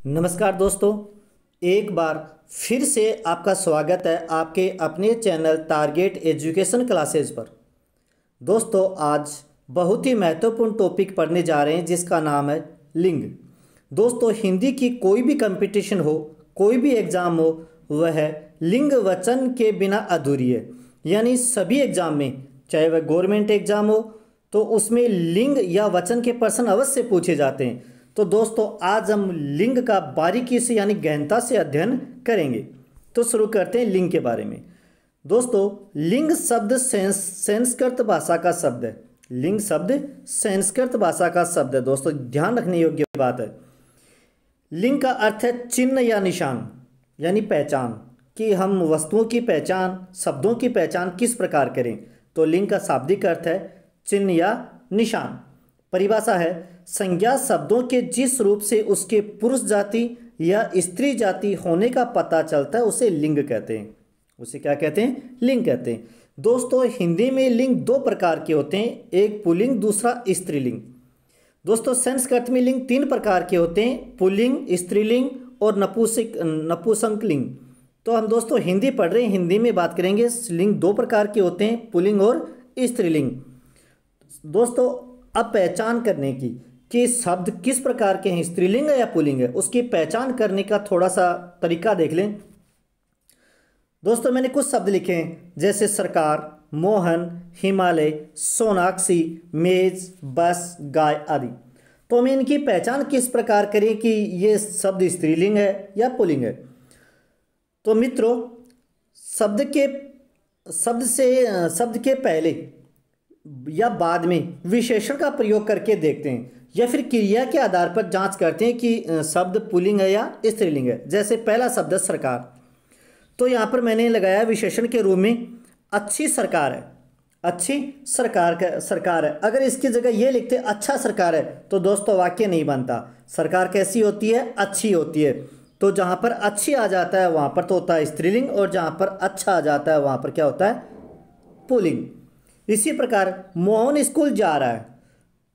नमस्कार दोस्तों, एक बार फिर से आपका स्वागत है आपके अपने चैनल टारगेट एजुकेशन क्लासेस पर। दोस्तों, आज बहुत ही महत्वपूर्ण टॉपिक पढ़ने जा रहे हैं, जिसका नाम है लिंग। दोस्तों, हिंदी की कोई भी कंपटीशन हो, कोई भी एग्ज़ाम हो, वह लिंग वचन के बिना अधूरी है। यानी सभी एग्ज़ाम में, चाहे वह गवर्नमेंट एग्ज़ाम हो तो उसमें लिंग या वचन के प्रश्न अवश्य पूछे जाते हैं। तो दोस्तों, आज हम लिंग का बारीकी से यानी गहनता से अध्ययन करेंगे। तो शुरू करते हैं लिंग के बारे में। दोस्तों, लिंग शब्द संस्कृत भाषा का शब्द है। लिंग शब्द, संस्कृत भाषा का शब्द है। दोस्तों, ध्यान रखने योग्य बात है। लिंग का अर्थ है चिन्ह या निशान, यानी पहचान, कि हम वस्तुओं की पहचान, शब्दों की पहचान किस प्रकार करें। तो लिंग का शाब्दिक अर्थ है चिन्ह या निशान। परिभाषा है, संज्ञा शब्दों के जिस रूप से उसके पुरुष जाति या स्त्री जाति होने का पता चलता है, उसे लिंग कहते हैं। उसे क्या कहते हैं? लिंग कहते हैं। दोस्तों, हिंदी में लिंग दो प्रकार के होते हैं, एक पुलिंग, दूसरा स्त्रीलिंग। दोस्तों, संस्कृत में लिंग तीन प्रकार के होते हैं, पुलिंग, स्त्रीलिंग और नपुसिक नपुसंक लिंग तो हम दोस्तों, हिंदी पढ़ रहे हैं, हिंदी में बात करेंगे, लिंग दो प्रकार के होते हैं, पुलिंग और स्त्रीलिंग। दोस्तों अब पहचान करने की कि शब्द किस प्रकार के हैं, स्त्रीलिंग है या पुलिंग है, उसकी पहचान करने का थोड़ा सा तरीका देख लें। दोस्तों, मैंने कुछ शब्द लिखे हैं, जैसे सरकार, मोहन, हिमालय, सोनाक्षी, मेज, बस, गाय आदि। तो हमें इनकी पहचान किस प्रकार करें कि ये शब्द स्त्रीलिंग है या पुलिंग है? तो मित्रों, शब्द के, शब्द से, शब्द के पहले या बाद में विशेषण का प्रयोग करके देखते हैं, या फिर क्रिया के आधार पर जाँच करते हैं कि शब्द पुलिंग है या स्त्रीलिंग है। जैसे पहला शब्द है सरकार। तो यहाँ पर मैंने लगाया विशेषण के रूप में अच्छी सरकार है। अच्छी सरकार का, सरकार है। अगर इसकी जगह ये लिखते अच्छा सरकार है तो दोस्तों वाक्य नहीं बनता। सरकार कैसी होती है? अच्छी होती है। तो जहाँ पर अच्छी आ जाता है, वहाँ पर तो होता है स्त्रीलिंग, और जहाँ पर अच्छा आ जाता है, वहाँ पर क्या होता है? पुलिंग। इसी प्रकार मोहन स्कूल जा रहा है।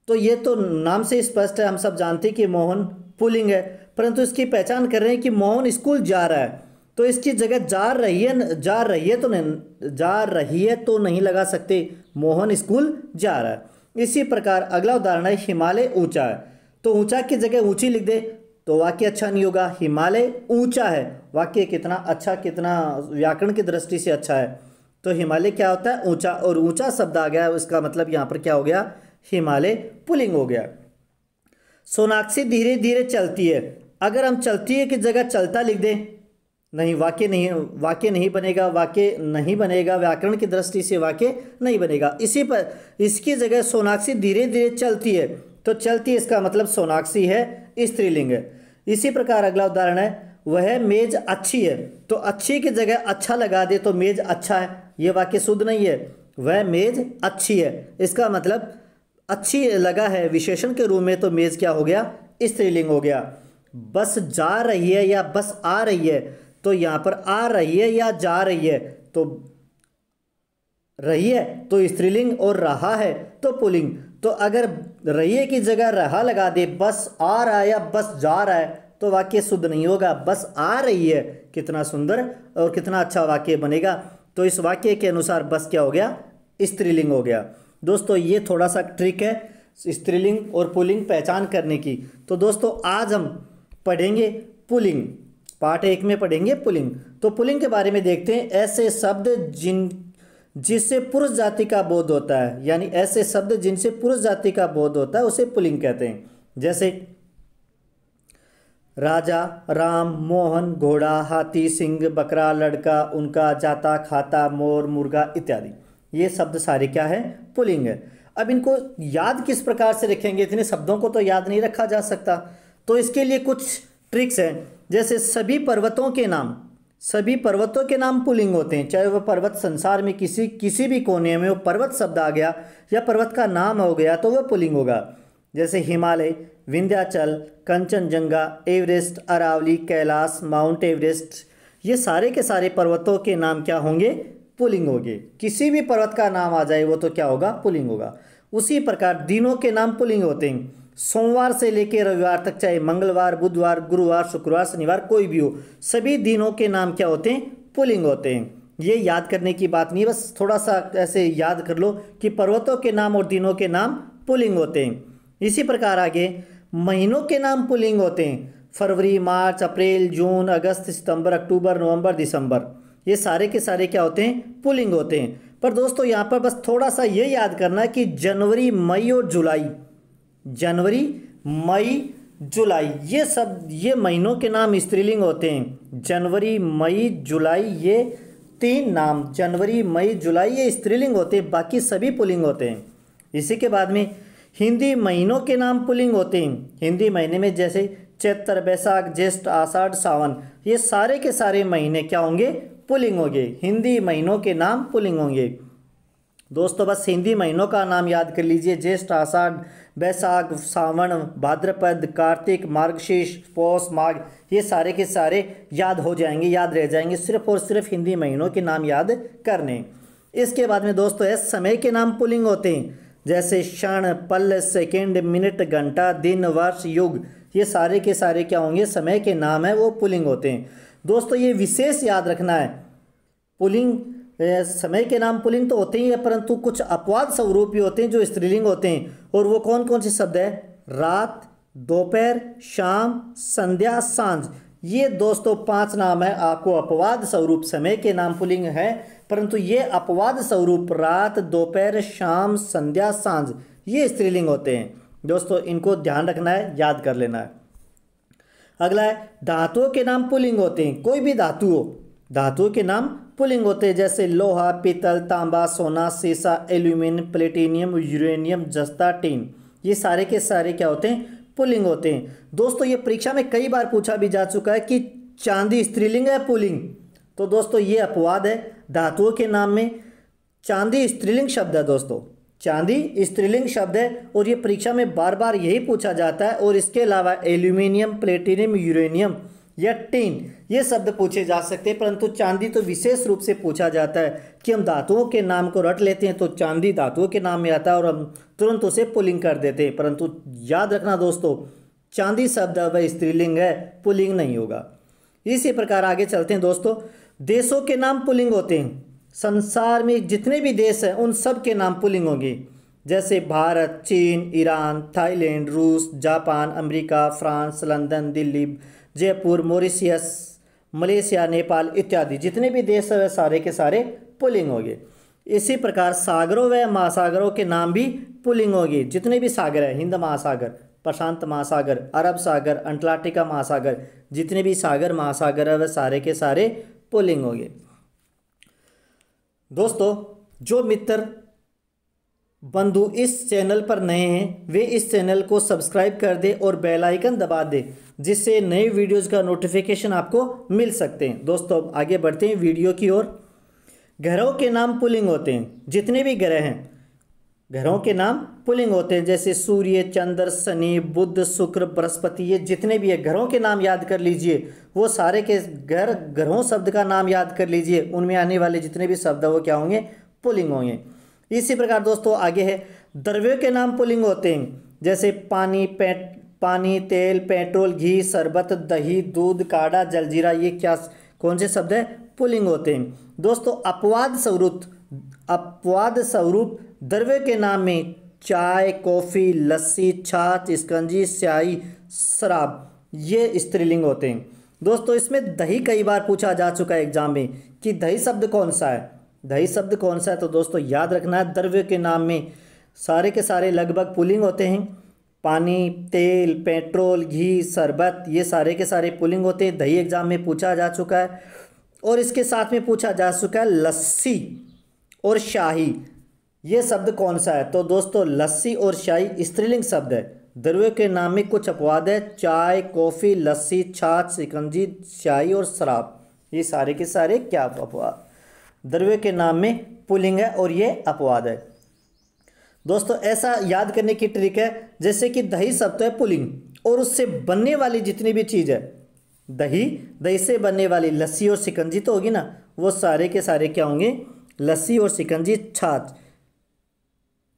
तो ये तो नाम से स्पष्ट है, हम सब जानते हैं कि मोहन पुलिंग है, परंतु इसकी पहचान कर रहे हैं कि मोहन स्कूल जा रहा है। तो इसकी जगह जा रही है जा रही है तो नहीं, जा रही है तो नहीं लगा सकते, मोहन स्कूल जा रहा है। इसी प्रकार अगला उदाहरण है, हिमालय ऊँचा है। तो ऊँचा की जगह ऊँची लिख दे तो वाक्य अच्छा नहीं होगा, हिमालय ऊँचा है। वाक्य कितना अच्छा कितना व्याकरण की दृष्टि से अच्छा है। तो हिमालय क्या होता है? ऊँचा, और ऊँचा शब्द आ गया, उसका मतलब यहाँ पर क्या हो गया? हिमालय पुलिंग हो गया। सोनाक्षी धीरे धीरे चलती है। अगर हम चलती है की जगह चलता लिख दें, नहीं, वाक्य नहीं वाक्य नहीं बनेगा, वाक्य नहीं बनेगा, व्याकरण की दृष्टि से वाक्य नहीं बनेगा। इसी पर, इसकी जगह सोनाक्षी धीरे धीरे चलती है। तो चलती इसका मतलब सोनाक्षी है, स्त्रीलिंग। है इसी प्रकार अगला उदाहरण है, वह मेज अच्छी है। तो अच्छी की जगह अच्छा लगा दे तो मेज अच्छा है। ये वाक्य शुद्ध नहीं है। वह मेज अच्छी है। इसका मतलब अच्छी लगा है। विशेषण के रूप में तो मेज क्या हो गया? स्त्रीलिंग हो गया। बस जा रही है या बस आ रही है? तो यहाँ पर आ रही है या जा रही है? तो रही है तो स्त्रीलिंग और रहा है तो पुलिंग। तो अगर रही की जगह रहा लगा दे, बस आ रहा है या बस जा रहा है तो वाक्य शुद्ध नहीं होगा। बस आ रही है। कितना सुंदर और कितना अच्छा वाक्य बनेगा। तो इस वाक्य के अनुसार बस क्या हो गया? स्त्रीलिंग हो गया। दोस्तों, ये थोड़ा सा ट्रिक है स्त्रीलिंग और पुलिंग पहचान करने की। तो दोस्तों, आज हम पढ़ेंगे पुलिंग। पार्ट एक में पढ़ेंगे पुलिंग। तो पुलिंग के बारे में देखते हैं। ऐसे शब्द जिन जिससे पुरुष जाति का बोध होता है, यानी ऐसे शब्द जिनसे पुरुष जाति का बोध होता है, उसे पुलिंग कहते हैं। जैसे राजा राम मोहन घोड़ा हाथी सिंह बकरा लड़का उनका जाता खाता मोर मुर्गा इत्यादि। ये शब्द सारे क्या है? पुलिंग है। अब इनको याद किस प्रकार से रखेंगे? इतने शब्दों को तो याद नहीं रखा जा सकता। तो इसके लिए कुछ ट्रिक्स हैं। जैसे सभी पर्वतों के नाम, सभी पर्वतों के नाम पुलिंग होते हैं। चाहे वह पर्वत संसार में किसी किसी भी कोने में वो पर्वत शब्द आ गया या पर्वत का नाम हो गया तो वह पुलिंग होगा। जैसे Himalaya, Vindhyachal, Kanchenjunga, Everest, Aravalli, Kailash, mount Everest, ये सारे के सारे पर्वतों के नाम क्या होंगे? पुलिंग होंगे। किसी भी पर्वत का नाम आ जाए, वो तो क्या होगा? पुलिंग होगा। उसी प्रकार दिनों के नाम पुलिंग होते हैं। सोमवार से लेकर रविवार तक, चाहे मंगलवार, बुधवार, गुरुवार, शुक्रवार, शनिवार, कोई भी हो, सभी दिनों के नाम क्या होते हैं? पुलिंग होते हैं। ये याद करने की बात नहीं, बस थोड़ा सा ऐसे याद कर लो कि पर्वतों के नाम और दिनों के नाम पुलिंग होते हैं। इसी प्रकार आगे, महीनों के नाम पुलिंग होते हैं। फरवरी, मार्च, अप्रैल, जून, अगस्त, सितंबर, अक्टूबर, नवंबर, दिसंबर। ये सारे के सारे क्या होते हैं? पुलिंग होते हैं। पर दोस्तों, यहाँ पर बस थोड़ा सा ये याद करना कि जनवरी, मई और जुलाई। जनवरी, मई, जुलाई, ये सब, ये महीनों के नाम स्त्रीलिंग होते हैं। जनवरी, मई, जुलाई, ये तीन नाम। जनवरी, मई, जुलाई, ये स्त्रीलिंग होते हैं। बाकी सभी पुलिंग होते हैं। इसी के बाद में हिंदी महीनों के नाम पुलिंग होते हैं। हिंदी महीने में जैसे चैत्र, बैसाख, ज्येष्ठ, आषाढ़, सावन, ये सारे के सारे महीने क्या होंगे? पुलिंग होंगे। हिंदी महीनों के नाम पुलिंग होंगे। दोस्तों, बस हिंदी महीनों का नाम याद कर लीजिए। ज्येष्ठ, आषाढ़, बैसाख, सावन, भाद्रपद, कार्तिक, मार्गशीर्ष, पौष, माघ, ये सारे के सारे याद हो जाएँगे, याद रह जाएँगे सिर्फ़ और सिर्फ़ हिंदी महीनों के नाम याद करने। इसके बाद में दोस्तों है समय के नाम पुलिंग होते हैं। जैसे क्षण, पल, सेकेंड, मिनट, घंटा, दिन, वर्ष, युग, ये सारे के सारे क्या होंगे? समय के नाम है, वो पुलिंग होते हैं। दोस्तों, ये विशेष याद रखना है। पुलिंग समय के नाम पुलिंग तो होते ही है, परंतु कुछ अपवाद स्वरूप भी होते हैं जो स्त्रीलिंग होते हैं। और वो कौन कौन से शब्द है? रात, दोपहर, शाम, संध्या, साँझ। ये दोस्तों, पाँच नाम है। आपको अपवाद स्वरूप समय के नाम पुलिंग है। परंतु ये अपवाद स्वरूप रात, दोपहर, शाम, संध्या, साँझ, ये स्त्रीलिंग होते हैं। दोस्तों, इनको ध्यान रखना है, याद कर लेना है। अगला है, धातुओं के नाम पुलिंग होते हैं। कोई भी धातु हो, धातुओं के नाम पुलिंग होते हैं, जैसे लोहा, पीतल, तांबा, सोना, सीसा एल्यूमिनियम प्लेटिनियम, यूरेनियम, जस्ता, टीन। ये सारे के सारे क्या होते हैं? पुलिंग होते हैं। दोस्तों, ये परीक्षा में कई बार पूछा भी जा चुका है कि चांदी स्त्रीलिंग है पुलिंग? तो दोस्तों, ये अपवाद है। धातुओं के नाम में चांदी स्त्रीलिंग शब्द है दोस्तों। चांदी स्त्रीलिंग शब्द है और ये परीक्षा में बार बार यही पूछा जाता है और इसके अलावा एल्यूमिनियम, प्लेटिनियम, यूरेनियम या टीन ये शब्द पूछे जा सकते हैं, परंतु चांदी तो विशेष रूप से पूछा जाता है कि हम धातुओं के नाम को रट लेते हैं तो चांदी धातुओं के नाम में आता है और हम तुरंत उसे पुलिंग कर देते हैं। परंतु याद रखना दोस्तों, चांदी शब्द वह स्त्रीलिंग है, पुलिंग नहीं होगा। इसी प्रकार आगे चलते हैं दोस्तों। देशों के नाम पुलिंग होते हैं। संसार में जितने भी देश हैं, उन सब के नाम पुलिंग होंगे। जैसे भारत, चीन, ईरान, थाईलैंड, रूस, Japan, America, France, London, Delhi, Jaipur, Mauritius, Malaysia, Nepal इत्यादि। जितने भी देश हैं वह सारे के सारे पुलिंग होंगे। इसी प्रकार सागरों व महासागरों के नाम भी पुलिंग होंगे। जितने भी सागर हैं, हिंद महासागर, प्रशांत महासागर, अरब सागर, अंटार्कटिका महासागर, जितने भी सागर महासागर है वह सारे के सारे पुलिंग होगी दोस्तों, जो मित्र बंधु इस चैनल पर नए हैं, वे इस चैनल को सब्सक्राइब कर दें और बेल आइकन दबा दें, जिससे नए वीडियोज़ का नोटिफिकेशन आपको मिल सकते हैं। दोस्तों आगे बढ़ते हैं वीडियो की ओर। ग्रहों के नाम पुलिंग होते हैं। जितने भी ग्रह हैं ग्रहों के नाम पुलिंग होते हैं, जैसे सूर्य, चंद्र, शनि बुद्ध शुक्र, बृहस्पति, ये जितने भी है ग्रहों के नाम याद कर लीजिए। वो सारे के ग्रह ग्रहों शब्द का नाम याद कर लीजिए। उनमें आने वाले जितने भी शब्द है, वो क्या होंगे? पुलिंग होंगे। इसी प्रकार दोस्तों, आगे है। द्रव्यों के नाम पुलिंग होते हैं, जैसे पानी, पेट, पानी, तेल, पेट्रोल, घी, शरबत, दही, दूध, काढ़ा, जलजीरा, ये क्या कौन से शब्द है? पुलिंग होते हैं। दोस्तों, अपवाद स्वरूप अपवाद स्वरूप द्रव्य के नाम में चाय, कॉफ़ी, लस्सी, छाछ, स्कंजी, स्याही, शराब, ये स्त्रीलिंग होते हैं। दोस्तों, इसमें दही कई बार पूछा जा चुका है एग्ज़ाम में कि दही शब्द कौन सा है? दही शब्द कौन सा है? तो दोस्तों, याद रखना है द्रव्य के नाम में सारे के सारे लगभग पुलिंग होते हैं। पानी, तेल, पेट्रोल, घी, शरबत, ये सारे के सारे पुलिंग होते हैं। दही एग्ज़ाम में पूछा जा चुका है। और इसके साथ में पूछा जा चुका है लस्सी और शाही। ये शब्द कौन सा है? तो दोस्तों, लस्सी और शाही स्त्रीलिंग शब्द है। द्रव्य के नाम में कुछ अपवाद है। चाय, कॉफ़ी, लस्सी, छाछ, सिकंजी, शाही और शराब। ये सारे के सारे क्या अपवाद? द्रव्य के नाम में पुलिंग है और ये अपवाद है। दोस्तों, ऐसा याद करने की ट्रिक है, जैसे कि दही शब्द है पुलिंग और उससे बनने वाली जितनी भी चीज़ है, दही दही से बनने वाली लस्सी और सिकंजी तो होगी ना, वो सारे के सारे क्या होंगे? लस्सी और सिकंजी, छाछ।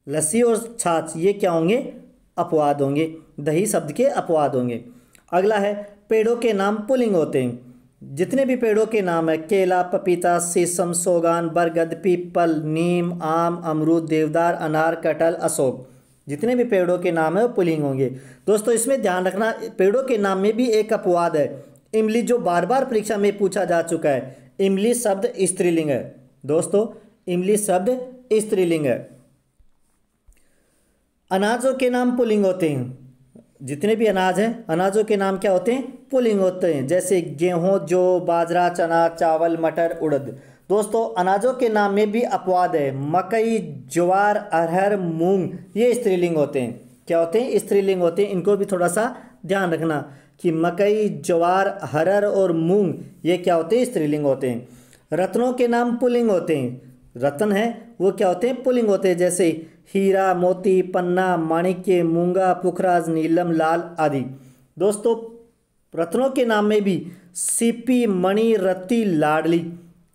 लस्सी और छाछ, ये क्या होंगे? अपवाद होंगे। दही शब्द के अपवाद होंगे। अगला है, पेड़ों के नाम पुलिंग होते हैं। जितने भी पेड़ों के नाम है, केला, पपीता, शीशम, सोगान, बरगद, पीपल, नीम, आम, अमरूद, देवदार, अनार, कटहल, अशोक। जितने भी पेड़ों के नाम है, वो पुलिंग होंगे। दोस्तों, इसमें ध्यान रखना, पेड़ों के नाम में भी एक अपवाद है। इमली जो बार बार परीक्षा में पूछा जा चुका है, इमली शब्द स्त्रीलिंग है। दोस्तों, इमली शब्द स्त्रीलिंग है। अनाजों के नाम पुलिंग होते हैं। जितने भी अनाज हैं, अनाजों के नाम क्या होते हैं? पुलिंग होते हैं। जैसे गेहूँ, जौ, बाजरा, चना, चावल, मटर, उड़द। दोस्तों, अनाजों के नाम में भी अपवाद है। मकई, ज्वार, अरहर, मूंग, ये स्त्रीलिंग होते हैं। क्या होते हैं? स्त्रीलिंग होते हैं। इनको भी थोड़ा सा ध्यान रखना कि मकई, ज्वार हरर और मूंग, ये क्या होते हैं? स्त्रीलिंग होते हैं। रत्नों के नाम पुलिंग होते हैं। रत्न है, वो क्या होते हैं? पुलिंग होते हैं, जैसे हीरा, मोती, पन्ना, माणिक्य, मूँगा, पुखराज, नीलम, लाल आदि। दोस्तों, रत्नों के नाम में भी सीपी, मणि, रत्ती, लाडली,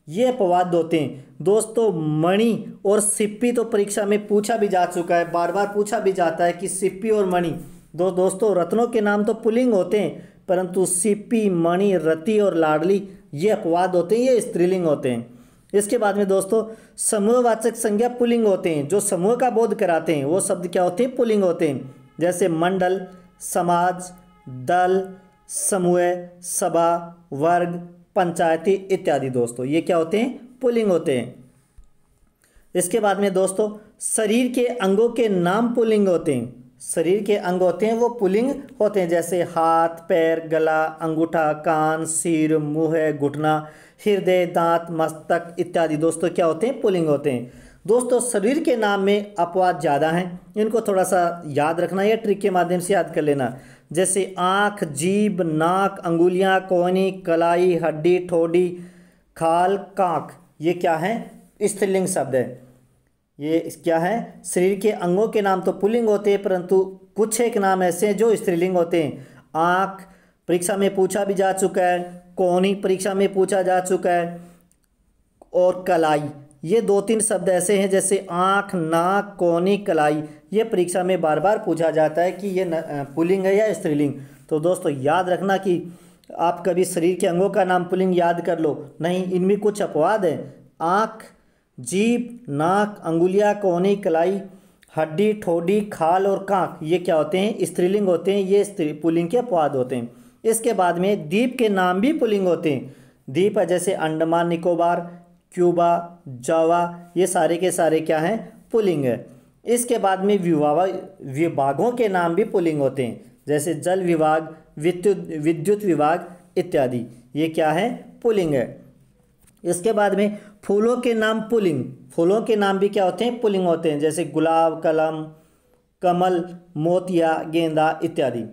ये अपवाद होते हैं। दोस्तों, मणि और सिप्पी तो परीक्षा में पूछा भी जा चुका है बार बार पूछा भी जाता है कि सिप्पी और मणि। दो दोस्तों, रत्नों के नाम तो पुलिंग होते हैं, परंतु सिप्पी मणि रति और लाडली, ये अपवाद होते हैं, ये स्त्रीलिंग होते हैं। इसके बाद में दोस्तों, समूहवाचक संज्ञा पुलिंग होते हैं। जो समूह का बोध कराते हैं, वो शब्द क्या होते हैं? पुलिंग होते हैं। जैसे मंडल, समाज, दल, समूह, सभा, वर्ग, पंचायती इत्यादि दोस्तों, ये क्या होते हैं? पुलिंग होते हैं। इसके बाद में दोस्तों, शरीर के अंगों के नाम पुलिंग होते हैं। शरीर के अंग होते हैं, वो पुलिंग होते हैं। जैसे हाथ, पैर, गला, अंगूठा, कान, सिर, मुँह, घुटना हृदय, दांत, मस्तक इत्यादि। दोस्तों, क्या होते हैं? पुलिंग होते हैं। दोस्तों, शरीर के नाम में अपवाद ज़्यादा हैं। इनको थोड़ा सा याद रखना या ट्रिक के माध्यम से याद कर लेना। जैसे आँख, जीभ, नाक, अंगुलियाँ, कोहनी, कलाई, हड्डी, ठोडी, खाल कांक ये क्या है? स्त्रीलिंग शब्द है। ये क्या है? शरीर के अंगों के नाम तो पुलिंग होते हैं, परंतु कुछ एक नाम ऐसे हैं जो स्त्रीलिंग होते हैं। आँख परीक्षा में पूछा भी जा चुका है कोहनी परीक्षा में पूछा जा चुका है, और कलाई। ये दो तीन शब्द ऐसे हैं जैसे आँख, नाक कोहनी कलाई। ये परीक्षा में बार बार पूछा जाता है कि ये पुलिंग है या स्त्रीलिंग। तो दोस्तों, याद रखना कि आप कभी शरीर के अंगों का नाम पुलिंग याद कर लो। नहीं, इनमें कुछ अपवाद है। आँख, जीभ, नाक, अंगुलिया कोहनी कलाई, हड्डी, ठोडी, खाल और कांक ये क्या होते हैं? स्त्रीलिंग होते हैं, ये स्त्री, पुलिंग के अपवाद होते हैं। इसके बाद में द्वीप के नाम भी पुलिंग होते हैं। द्वीप जैसे अंडमान, निकोबार, क्यूबा, जावा, ये सारे के सारे क्या हैं? पुलिंग है। इसके बाद में विवाह, विभागों के नाम भी पुलिंग होते हैं। जैसे जल विभाग, विद्युत विद्युत विभाग इत्यादि, ये क्या है? पुलिंग है। इसके बाद में फूलों के नाम पुलिंग, फूलों के नाम भी क्या होते हैं? पुलिंग होते हैं। जैसे गुलाब, कलम, कमल, मोतिया, गेंदा इत्यादि।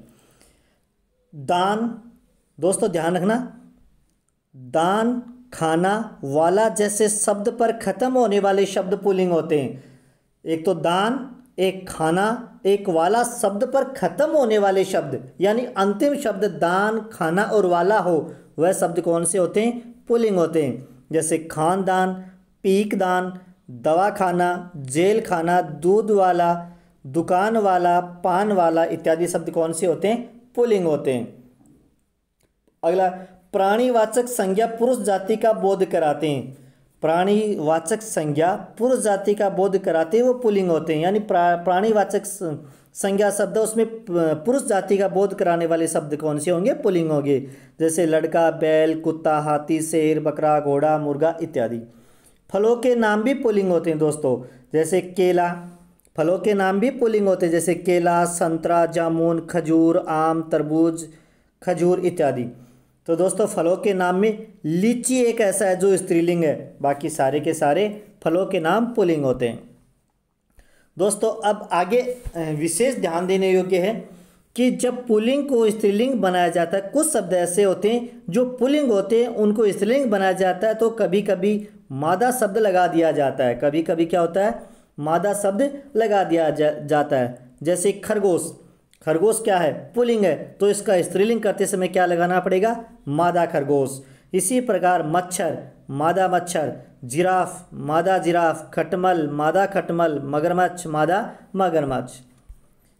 दान, दोस्तों ध्यान रखना, दान खाना वाला जैसे शब्द पर खत्म होने वाले शब्द पुलिंग होते हैं। एक तो दान, एक खाना, एक वाला शब्द पर खत्म होने वाले शब्द, यानी अंतिम शब्द दान, खाना और वाला हो, वह शब्द कौन से होते हैं? पुलिंग होते हैं। जैसे खानदान, पीक दान, दवा खाना, जेल खाना, दूध वाला, दुकान वाला, पान वाला इत्यादि शब्द कौन से होते हैं? पुलिंग होते हैं। अगला प्राणीवाचक संज्ञा पुरुष जाति का बोध कराते हैं। प्राणीवाचक संज्ञा पुरुष जाति का बोध कराते हैं वो पुलिंग होते हैं। यानी प्रा, प्राणीवाचक संज्ञा शब्द उसमें पुरुष जाति का बोध कराने वाले शब्द कौन से होंगे? पुलिंग होंगे। जैसे लड़का बैल कुत्ता हाथी शेर बकरा घोड़ा मुर्गा इत्यादि। फलों के नाम भी पुलिंग होते हैं दोस्तों। जैसे केला फलों के नाम भी पुलिंग होते हैं, जैसे केला, संतरा, जामुन, खजूर, आम, तरबूज, खजूर इत्यादि। तो दोस्तों, फलों के नाम में लीची एक ऐसा है जो स्त्रीलिंग है, बाकी सारे के सारे फलों के नाम पुलिंग होते हैं। दोस्तों, अब आगे विशेष ध्यान देने योग्य है कि जब पुलिंग को स्त्रीलिंग बनाया जाता है, कुछ शब्द ऐसे होते हैं जो पुलिंग होते हैं, उनको स्त्रीलिंग बनाया जाता है तो कभी कभी मादा शब्द लगा दिया जाता है। कभी कभी क्या होता है? मादा शब्द लगा दिया जा, जाता है। जैसे खरगोश। खरगोश क्या है? पुलिंग है। तो इसका स्त्रीलिंग करते समय क्या लगाना पड़ेगा? मादा खरगोश। इसी प्रकार मच्छर। मादा मच्छर। जिराफ। मादा जिराफ। खटमल। मादा खटमल। मगरमच्छ। मादा मगरमच्छ।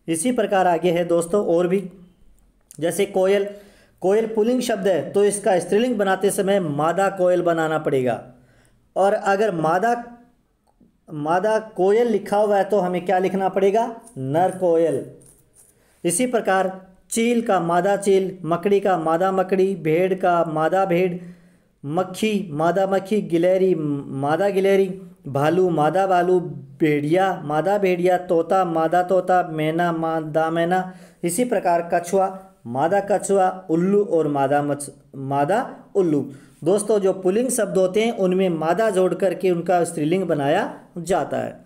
इसी प्रकार आगे है दोस्तों और भी। जैसे कोयल। कोयल पुलिंग शब्द है तो इसका स्त्रीलिंग बनाते समय मादा कोयल बनाना पड़ेगा। और अगर मादा मादा कोयल लिखा हुआ है तो हमें क्या लिखना पड़ेगा? नर कोयल। इसी प्रकार चील का मादा चील, मकड़ी का मादा मकड़ी, भेड़ का मादा भेड़, मक्खी मादा मक्खी, गिलहरी मादा गिलहरी, भालू मादा भालू, भेड़िया मादा भेड़िया, तोता मादा तोता, मैना मादा मैना। इसी प्रकार कछुआ मादा कछुआ, उल्लू और मादा मच, मादा उल्लू। दोस्तों, जो पुलिंग शब्द होते हैं, उनमें मादा जोड़ करके उनका स्त्रीलिंग बनाया जाता है।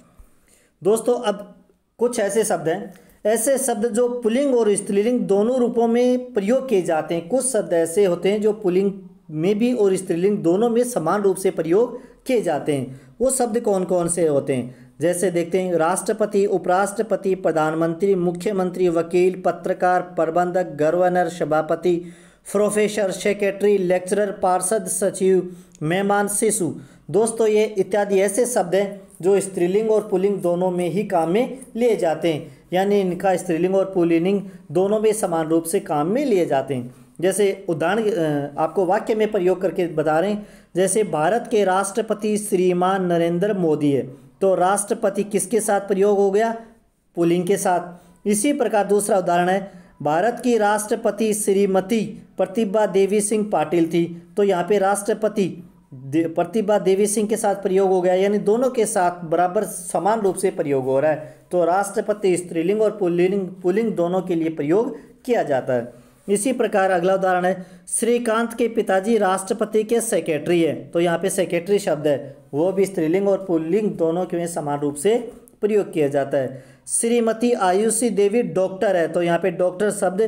दोस्तों, अब कुछ ऐसे शब्द हैं। ऐसे शब्द जो पुलिंग और स्त्रीलिंग दोनों रूपों में प्रयोग किए जाते हैं। कुछ शब्द ऐसे होते हैं जो पुलिंग में भी और स्त्रीलिंग दोनों में समान रूप से प्रयोग किए जाते हैं। वो शब्द कौन कौन से होते हैं? जैसे देखते हैं, राष्ट्रपति, उपराष्ट्रपति, प्रधानमंत्री, मुख्यमंत्री, वकील, पत्रकार, प्रबंधक, गवर्नर, सभापति, प्रोफेसर, सेक्रेटरी, लेक्चरर, पार्षद, सचिव, मेहमान, शिशु। दोस्तों, ये इत्यादि ऐसे शब्द हैं जो स्त्रीलिंग और पुलिंग दोनों में ही काम में लिए जाते हैं। यानी इनका स्त्रीलिंग और पुलिंग दोनों में समान रूप से काम में लिए जाते हैं। जैसे उदाहरण आपको वाक्य में प्रयोग करके बता रहे हैं। जैसे, भारत के राष्ट्रपति श्रीमान नरेंद्र मोदी है। तो राष्ट्रपति किसके साथ प्रयोग हो गया? पुलिंग के साथ। इसी प्रकार दूसरा उदाहरण है, भारत की राष्ट्रपति श्रीमती प्रतिभा देवी सिंह पाटिल थी। तो यहाँ पे राष्ट्रपति प्रतिभा देवी सिंह के साथ प्रयोग हो गया, यानी दोनों के साथ बराबर समान रूप से प्रयोग हो रहा है। तो राष्ट्रपति, स्त्रीलिंग और पुल्लिंग पुलिंग दोनों के लिए प्रयोग किया जाता है। इसी प्रकार अगला उदाहरण है, श्रीकांत के पिताजी राष्ट्रपति के सेक्रेटरी है। तो यहाँ पे सेक्रेटरी शब्द है, वो भी स्त्रीलिंग और पुल्लिंग दोनों के समान रूप से प्रयोग किया जाता है। श्रीमती आयुषी देवी डॉक्टर है तो यहाँ पे डॉक्टर शब्द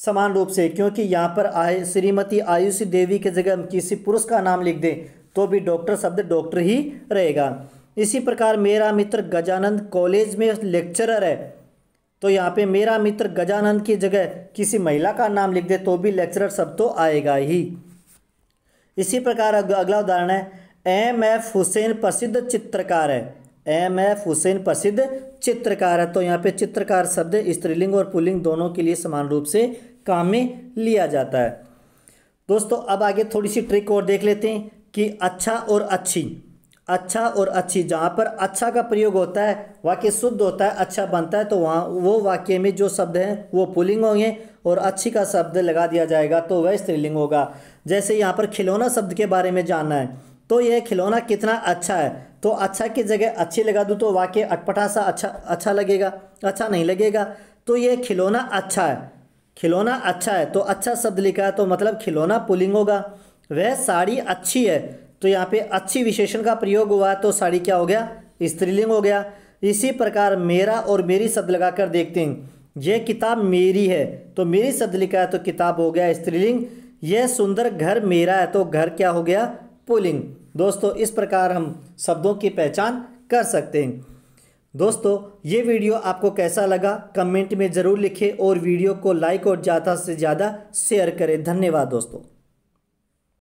समान रूप से, क्योंकि यहाँ पर आय, श्रीमती आयुषी देवी के जगह हम किसी पुरुष का नाम लिख दें तो भी डॉक्टर शब्द डॉक्टर ही रहेगा। इसी प्रकार मेरा मित्र गजानंद कॉलेज में लेक्चरर है तो यहाँ पे मेरा मित्र गजानंद की जगह किसी महिला का नाम लिख दे तो भी लेक्चरर शब्द तो आएगा ही। इसी प्रकार अगला उदाहरण है, एम एफ़ हुसैन प्रसिद्ध चित्रकार है। एम एफ़ हुसैन प्रसिद्ध चित्रकार है तो यहाँ पे चित्रकार शब्द, स्त्रीलिंग और पुलिंग दोनों के लिए समान रूप से काम में लिया जाता है। दोस्तों, अब आगे थोड़ी सी ट्रिक और देख लेते हैं कि अच्छा और अच्छी। अच्छा और अच्छी, जहाँ पर अच्छा का प्रयोग होता है, वाक्य शुद्ध होता है अच्छा बनता है तो वहाँ वो वाक्य में जो शब्द हैं, वो पुलिंग होंगे और अच्छी का शब्द लगा दिया जाएगा तो वह स्त्रीलिंग होगा। जैसे यहाँ पर खिलौना शब्द के बारे में जानना है तो यह खिलौना कितना अच्छा है? तो अच्छा की जगह अच्छी लगा दूँ तो वाक्य अटपटा सा अच्छा अच्छा लगेगा अच्छा नहीं लगेगा तो ये खिलौना अच्छा है। खिलौना अच्छा है तो अच्छा शब्द लिखा है तो मतलब खिलौना पुलिंग होगा। वह साड़ी अच्छी है तो यहाँ पे अच्छी विशेषण का प्रयोग हुआ है तो साड़ी क्या हो गया? स्त्रीलिंग हो गया। इसी प्रकार मेरा और मेरी शब्द लगाकर देखते हैं। यह किताब मेरी है तो मेरी शब्द लिखा है तो किताब हो गया स्त्रीलिंग। यह सुंदर घर मेरा है तो घर क्या हो गया? पुलिंग। दोस्तों, इस प्रकार हम शब्दों की पहचान कर सकते हैं। दोस्तों, ये वीडियो आपको कैसा लगा? कमेंट में ज़रूर लिखें और वीडियो को लाइक और ज़्यादा से ज़्यादा शेयर करें। धन्यवाद दोस्तों।